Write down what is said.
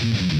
hmm